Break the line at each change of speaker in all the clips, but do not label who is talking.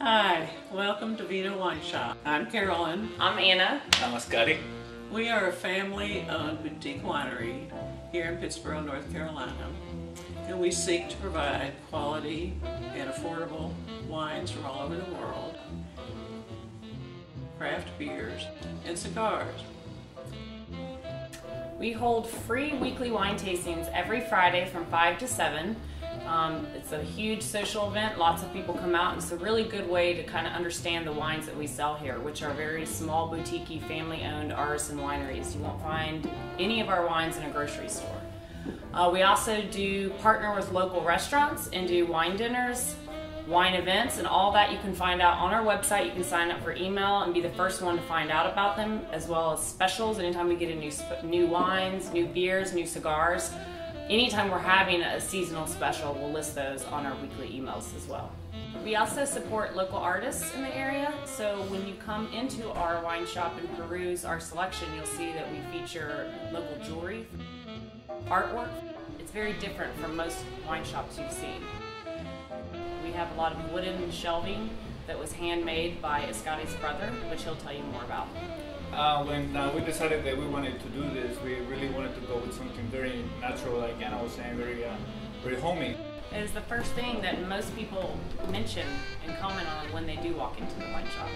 Hi, welcome to Vino Wine Shop. I'm Carolyn.
I'm Anna.
I'm Scotty.
We are a family-owned boutique winery here in Pittsboro, North Carolina. And we seek to provide quality and affordable wines from all over the world, craft beers, and cigars.
We hold free weekly wine tastings every Friday from 5 to 7. Um, it's a huge social event. Lots of people come out, and it's a really good way to kind of understand the wines that we sell here, which are very small, boutique, family owned artisan wineries. You won't find any of our wines in a grocery store. Uh, we also do partner with local restaurants and do wine dinners, wine events, and all that you can find out on our website. You can sign up for email and be the first one to find out about them, as well as specials. Anytime we get a new new wines, new beers, new cigars, anytime we're having a seasonal special, we'll list those on our weekly emails as well. We also support local artists in the area, so when you come into our wine shop and peruse our selection, you'll see that we feature local jewelry, artwork. It's very different from most wine shops you've seen. We have a lot of wooden shelving that was handmade by Scotty's brother, which he'll tell you more about.
Uh, when uh, we decided that we wanted to do this, we really wanted to go with something very natural, like Anna was saying, very, uh, very homey.
It is the first thing that most people mention and comment on when they do walk into the wine shop.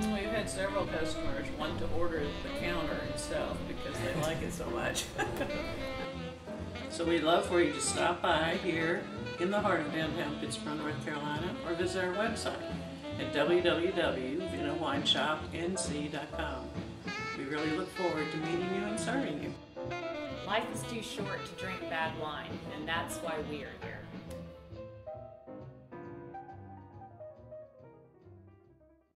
We've had several customers want to order the counter itself because they like it so much. so we'd love for you to stop by here in the heart of downtown Pittsboro, North Carolina, or visit our website at www.vinowineshopnc.com. We really look forward to meeting you and serving you.
Life is too short to drink bad wine, and that's why we are here.